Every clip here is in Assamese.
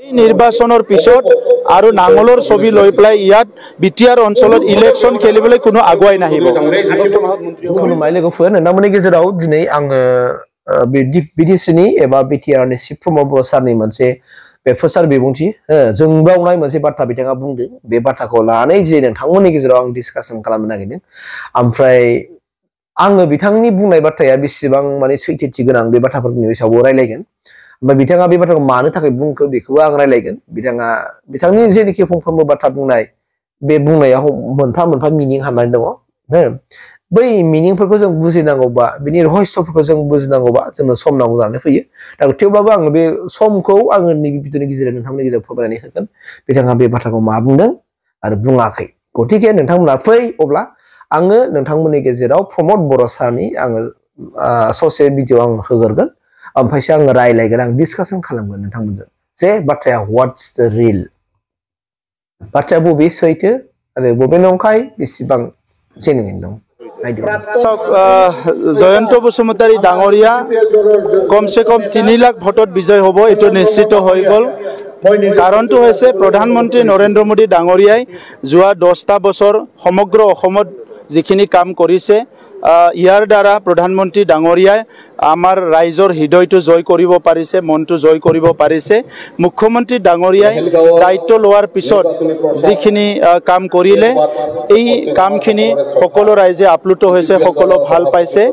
এই নিৰ্বাচনৰ পিছত আৰু নাঙলৰ ছবি লৈ পেলাই ইয়াত বি টি আৰ অঞ্চলত ইলেকশ্যন খেলিবলৈ কোনো আগুৱাই নাহিব खुलुमबाय लोगोफोर नोंथांमोननि गेजेराव दिनै आङो बिडिसिनि एबा बिटिआरनि चिफ प्रमद बर' सारनि मोनसे बे फोसार बिबुंथि ओ, जोंबावनाय मोनसे बाथ्रा बिथाङा बुंदों बे बाथ्राखौ लानानै जे नोंथांमोननि गेजेराव आं डिसकासन खालामनो नागिरदों ओमफ्राय आङो बिथांनि बुंनाय बाथ्राया बेसेबां माने सैथोथि गोनां बे बाथ्राफोरनि सायावबो रायलायगोन ओमफ्राय बिथाङा बे बाथ्राखौ मानो थाखाय बुंखो बेखौबो आं रायलायगोन बिथाङा बिथांनि जेनोखि फंफ्रोमबो बाथ्रा बुंनाय बे बुंनायाव मोनफा मोनफा मिनिं हाबनानै दङ हो बै मिनिंफोरखौ जों बुजिनांगौबा बिनि रहस्यफोरखौ जों बुजिनांगौबा जोंनो सम नांगौ जानानै फैयो दा थेवब्लाबो आङो बे समखौ आङो नैबे भिडिअनि गेजेरजों नोंथांमोननि गेजेराव फोरमायनानै होगोन बिथाङा बे बाथ्राखौ मा बुंदों आरो बुङाखै गतिके नोंथांमोना फै अब्ला आङो नोंथांमोननि गेजेराव प्रमद बर' सारनि आङो आ, ससे भिडिअ आं होगोरगोन ओमफ्रायसो आङो रायलायगोन आं डिसकासन खालामगोन नोंथांमोनजों जे बाथ्राया वाट्स द रिल बाथ्राया बबे सैथो आरो बबे नंखाय बेसेबां जेनुइन दं नायदो চাওক আহ, জয়ন্ত বসুমতাৰী ডাঙৰীয়া কমচে কম তিনি লাখ ভোটত বিজয় হ'ব এইটো নিশ্চিত হৈ গ'ল কাৰণটো হৈছে প্ৰধানমন্ত্ৰী নৰেন্দ্ৰ মোদী ডাঙৰীয়াই যোৱা দহটা বছৰ সমগ্ৰ অসমত যিখিনি কাম কৰিছে আহ, ইয়াৰ দ্বাৰা প্ৰধানমন্ত্ৰী ডাঙৰীয়াই আমাৰ ৰাইজৰ হৃদয়টো জয় কৰিব পাৰিছে মনটো জয় কৰিব পাৰিছে। মুখ্যমন্ত্ৰী ডাঙৰীয়াই দায়িত্ব লোৱাৰ পিছত যিখিনি কাম কৰিলে এই কামখিনি সকলো ৰাইজে আপ্লুত হৈছে সকলো ভাল পাইছে।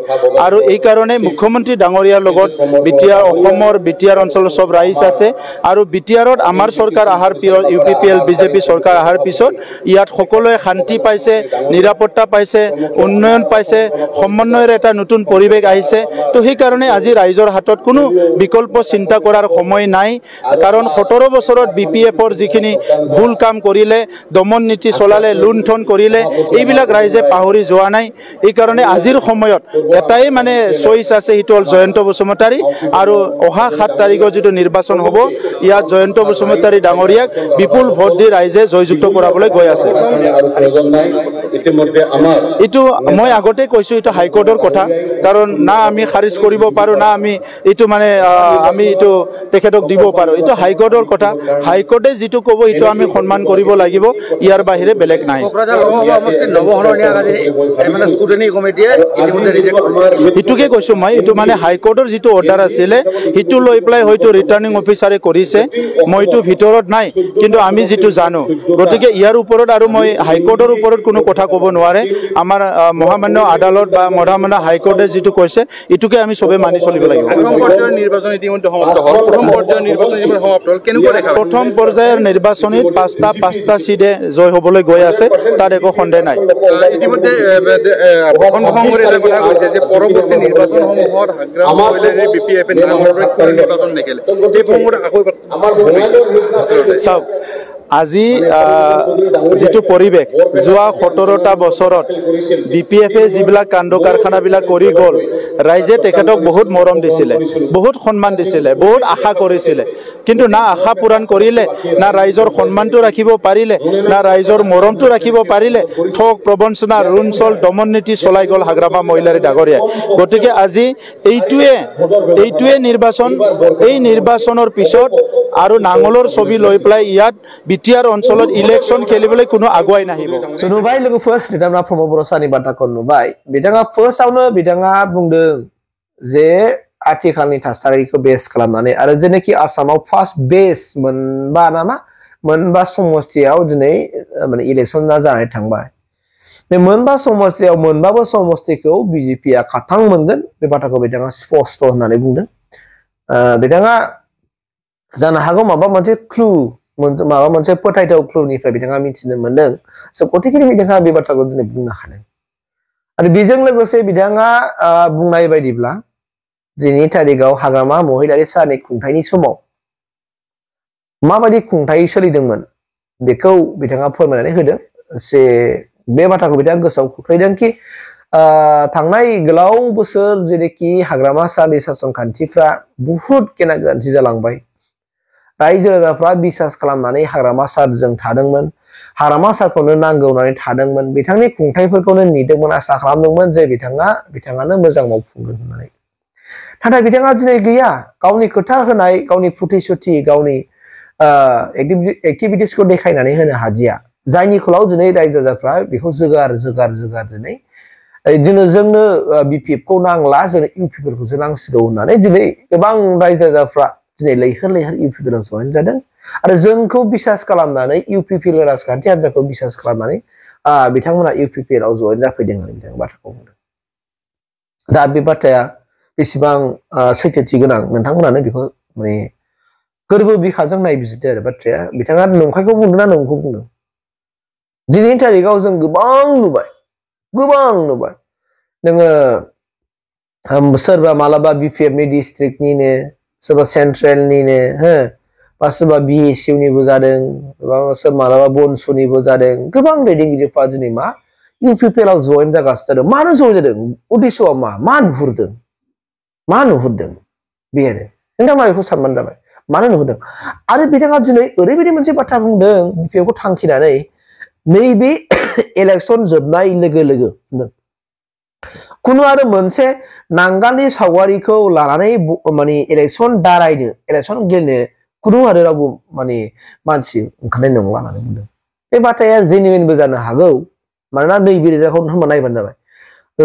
আৰু এইকাৰণে মুখ্যমন্ত্ৰী ডাঙৰীয়াৰ লগত বি টি আৰ অসমৰ বি টি আৰ অঞ্চলৰ চব ৰাইজ আছে। আৰু বি টি আৰত আমাৰ চৰকাৰ অহাৰ পিছত U P P L BJP চৰকাৰ অহাৰ পিছত ইয়াত সকলোৱে শান্তি পাইছে নিৰাপত্তা পাইছে উন্নয়ন পাইছে সমন্বয়ৰ এটা নতুন পৰিৱেশ আহিছে। তো সেইকাৰণে আজি ৰাইজৰ হাতত কোনো বিকল্প চিন্তা কৰাৰ সময় নাই। কাৰণ সোতৰ বছৰত বি পি এফৰ যিখিনি ভুল কাম কৰিলে দমন নীতি চলালে লুণ্ঠন কৰিলে এইবিলাক ৰাইজে পাহৰি যোৱা নাই। এইকাৰণে আজিৰ সময়ত এটাই মানে চইচ আছে সেইটো হ'ল জয়ন্ত বসুমতাৰী আৰু অহা সাত তাৰিখৰ যিটো নিৰ্বাচন হ'ব ইয়াত জয়ন্ত বসুমতাৰী ডাঙৰীয়াক বিপুল ভোট দি ৰাইজে জয়যুক্ত কৰাবলৈ গৈ আছে। এইটো মই আগতে কৈছোঁ এইটো হাইকোৰ্টৰ কথা। কাৰণ না আমি খাৰিজ কৰিব পাৰোঁ না আমি এইটো মানে আমি এইটো তেখেতক দিব পাৰোঁ। এইটো হাইকোৰ্টৰ কথা। হাইকোৰ্টে যিটো ক'ব এইটো আমি সন্মান কৰিব লাগিব। ইয়াৰ বাহিৰে বেলেগ নাই। সেইটোকে কৈছোঁ মই এইটো মানে হাইকোৰ্টৰ যিটো অৰ্ডাৰ আছিলে সেইটো লৈ পেলাই হয়তো ৰিটাৰ্ণিং অফিচাৰে কৰিছে। মইতো ভিতৰত নাই কিন্তু আমি যিটো জানো। গতিকে ইয়াৰ ওপৰত আৰু মই হাইকোৰ্টৰ ওপৰত কোনো কথা ক'ব নোৱাৰে। আমাৰ মহামান্য আদালত বা মহামান্য হাইকোৰ্টে যিটো কৈছে এইটোকে আমি চবেই মানি চলিব লাগিব। প্ৰথম পৰ্যায়ৰ নিৰ্বাচন ইতিমধ্যে সমাপ্ত হ'ল। প্ৰথম পৰ্যায়ৰ নিৰ্বাচন ইতিমধ্যে সমাপ্ত হ'ল। কেনেকুৱা দেখা পাইছে? প্ৰথম পৰ্যায়ৰ নিৰ্বাচনীত পাঁচটা পাঁচটা চিটে জয় হ'বলৈ গৈ আছে তাত একো সন্দেহ নাই। আহ, ইতিমধ্যে বসন ভংগৰে এটা কথা কৈছে যে পৰৱৰ্তী নিৰ্বাচনসমূহত হাগ্ৰাম মহিলাৰে বি পি এফে নিৰাময় কৰি নিৰ্বাচন নেখেলে। এই প্ৰসংগত আকৌ এবাৰ আমাৰ ভূমিকা চাওক আজি যিটো পৰিৱেশ যোৱা সোতৰটা বছৰত বি পি এফে যিবিলাক কাণ্ড কাৰখানাবিলাক কৰি গ'ল ৰাইজে তেখেতক বহুত মৰম দিছিলে বহুত সন্মান দিছিলে বহুত আশা কৰিছিলে। কিন্তু না আশা পূৰণ কৰিলে না ৰাইজৰ সন্মানটো ৰাখিব পাৰিলে না ৰাইজৰ মৰমটো ৰাখিব পাৰিলে ঠগ প্ৰবঞ্চনা ৰুণচল দমন নীতি চলাই গ'ল হাগ্ৰামা মহিলাৰী ডাঙৰীয়াই গতিকে আজি এইটোৱে এইটোৱে নিৰ্বাচন এই নিৰ্বাচনৰ পিছত আৰু নাঙলৰ ছবি লৈ পেলাই ইয়াত বি টি আৰ অঞ্চলত ইলেকশ্যন খেলিবলৈ কোনো আগুৱাই নাহিব So नुबाय लोगोफोर नोंथांमोना प्रमद बर' सारनि बाथ्राखौ नुबाय बिथाङा फार्स्टआवनो बिथाङा बुंदों जे आथिखालनि थासारिखौ बेस खालामनानै आरो जेनाखि आसामाव फार्स्ट बेस मोनबा नामा मोनबा समस्तियाव दिनै ओ, माने इलेक्सना जानानै थांबाय बे मोनबा समस्तियाव मोनबाबो समस्तिखौ बिजेपिया खाथां मोनगोन बे बाथ्राखौ बिथाङा स्पस्ट होननानै बुंदों ओ, बिथाङा जानो हागौ माबा मोनसे क्लु माबा मोनसे फोथायथाव क्लुनिफ्राय बिथाङा मिथिनो मोनदों स' गतिके बिथाङा बे बाथ्राखौ दिनै बुंनो हादों आरो बेजों लोगोसे बिथाङा ओ, बुंनाय बायदिब्ला दिनै थारिखआव हाग्रामा महिलारि सारनि खुंथायनि समाव माबायदि खुंथाय सोलिदोंमोन बेखौ बिथाङा फोरमायनानै होदों जे बे बाथ्राखौ बिथाङा गोसोआव खोख्लैदों कि ओ, थांनाय गोलाव बोसोर जेरैखि हाग्रामा सारनि सासन खान्थिफ्रा बुहुत गेना गोरोन्थि जालांबाय रायजो राजाफ्रा बिसास खालामनानै हाग्रामा सारजों थादोंमोन हाग्रामा सारखौनो नांगौ होननानै थादोंमोन बिथांनि खुंथायफोरखौनो नेदोंमोन आसा खालामदोंमोन जे बिथाङा बिथाङानो मोजां मावफुंगोन होननानै नाथाय बिथाङा दिनै गैया गावनि खोथा होनाय गावनि प्रतिश्रुति गावनि एक्टिभिटिसखौ देखायनानै होनो हादिया जायनि खोलाव दिनै रायजो राजाफ्रा बेखौ जोगार जोगार जोगार दिनै दिनै जोंनो बिपिएफ खौ नांला जोंनो इउपिपिएलखौसो नांसिगौ होननानै दिनै गोबां रायजो राजाफ्रा दिनै लैहोर लैहोर इउपिपिएलाव जयेन जादों आरो जोंखौ बिसास खालामनानै इउपिपिएल राजखान्थि हान्जाखौ बिसास खालामनानै बिथांमोना इउपिपिएलाव जयेन जाफैदों होननानै बिथाङा बाथ्राखौ बुंदों दा बे बाथ्राया बेसेबां सैथोथि गोनां नोंथांमोनानो बेखौ माने गोरबो बिखाजों नायबिजिरदो आरो बाथ्राया बिथाङा नंखायखौ बुंदों ना नंखौ बुंदों दिनैनि थारिखआव जों गोबां नुबाय गोबां नुबाय नोङो सोरबा मालाबा बिपिएफनि डिस्ट्रिक्टनिनो सोरबा सेन्ट्रेलनिनो हो बा सोरबा बि एस इउनिबो जादों बा सोर मालाबा बनसुनिबो जादों गोबां दैदेनगिरिफ्रा दिनै मा इउ पि पि एलाव जयेन जागासिनो जादों मानो जयेन जादों उद्देश्यआ मा मा नुहुरदों मा नुहुरदों बे आरो नोंथांमोना बेखौ सानबानो जाबाय मानो नुहुरदों आरो बिथाङा दिनै ओरैबायदि मोनसे बाथ्रा बुंदों बेखौ थांखिनानै नैबे इलेक्सन जोबनाय लोगो लोगो होनदों खुनु आरो मोनसे नांगालनि सावगारिखौ लानानै माने इलेक्सन दारायनो इलेक्सन गेलेनो खुनु आरो रावबो माने मानसि ओंखारनाय नंला होननानै बुंदों बे बाथ्राया जेनुवेनबो जानो हागौ मानोना नैबे रिजाल्टखौ होनबा नायबानो जाबाय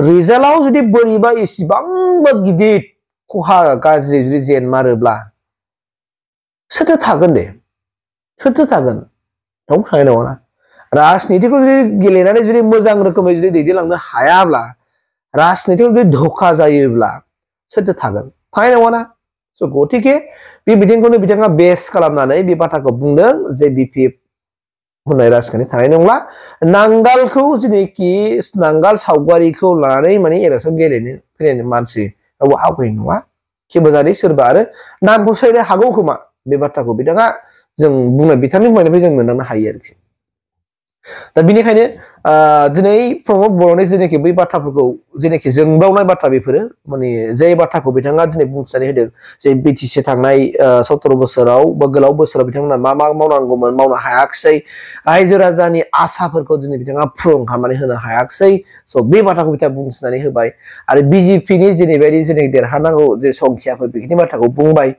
रिजाल्टआव जुदि बोरैबा इसिबांबा गिदिर खहा गाज्रि जुदि जेन मारोब्ला सोरथो थागोन दे सोरथो थागोन रावबो थानाय नङा राजनितिखौ जुदि गेलेनानै जुदि मोजां रोखोमै जुदि दैदेनलांनो हायाब्ला राजनितियाव जुदि धोखा जायोब्ला सोरथो थागोन थानाय नङाना स' गतिके बे बिथिंखौनो बिथाङा बेस खालामनानै बे बाथ्राखौ बुंदों जे बिपिएफ होननाय राजखान्थि थानाय नंला नांगालखौ जेनेखि नांगाल सावगारिखौ लानानै माने इलेक्सन गेलेनो फैनाय मानसि रावबो आवगायनाय नङा खेबोजारि सोरबा आरो नामखौ सोलायनो हागौ खोमा बे बाथ्राखौ बिथाङा जों बुंनाय बिथांनि बुंनायनिफ्राय जों मोनदांनो हायो आरोखि दा बिनिखायनो दिनै प्रमद बर'नि जेनाखि बै बाथ्राफोरखौ जेनाखि जोंबावनाय बाथ्रा बेफोरो माने जाय बाथ्राखौ बिथाङा दिनै बुंथिनानै होदों जे बिटिसि थांनाय सत्तर बोसोराव बा गोलाव बोसोराव बिथांमोना मा मा मावनांगौमोन मावनो हायाखिसै रायजो राजानि आसाफोरखौ दिनै बिथाङा फुरन खालामनानै होनो हायाखिसै स' बे बाथ्राखौ बिथाङा बुंथिनानै होबाय आरो बिजेपिनि जेरैबायदि जेनेखि देरहानांगौ जे संख्याफोर बेखिनि बाथ्राखौ बुंबाय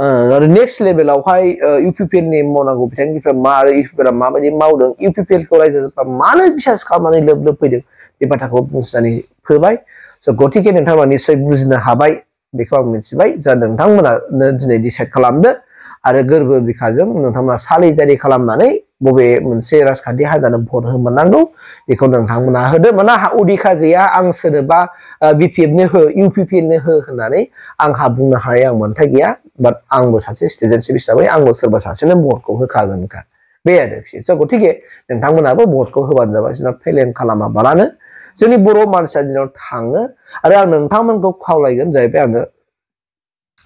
आरो नेक्स्ट लेभेलावहाय इउपिपिएलनि मावनांगौ बिथांखिफ्रा मा आरो इउपिपिएलआ माबायदि मावदों इउपिपिएलखौ रायजोफ्रा मानो बिसास खालामनानै लोब लोब फैदों बे बाथ्राखौ बुंथिनानै होबाय स' गतिके नोंथांमोना निस्सय बुजिनो हाबाय बेखौ आं मिथिबाय जा नोंथांमोनानो दिनै डिसाइड खालामदो आरो गोरबो बिखाजों नोंथांमोना सालिजारि खालामनानै बबे मोनसे राजखान्थि हान्जानो भट होमोननांगौ बेखौ नोंथांमोना होदो मानोना हा उदिखा गैया आं सोरनोबा बिपिएफनो हो इउपिपिएलनो हो होननानै आंहा बुंनो हानाय आं मोन्थाय गैया बाट आंबो सासे स्टुडेन्टशिप हिसाबै आंबो सोरबा सासेनो भटखौ होखागोनखा बे आरोखि स' गतिके नोंथांमोनाबो भटखौ होबानो जाबाय जोंना फेलें खालामाबालानो जोंनि बर' मानसिया दिनाव थाङो आरो आं नोंथांमोनखौ खावलायगोन जाहैबाय आङो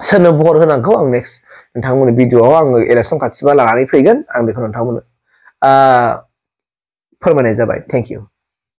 सोरनो भट होनांगौ आं नेक्स्ट नोंथांमोननि भिडिअआव आङो इलेक्सन खाथिबा लानानै फैगोन आं बेखौ नोंथांमोननो फोरमायनाय जाबाय थेंक इउ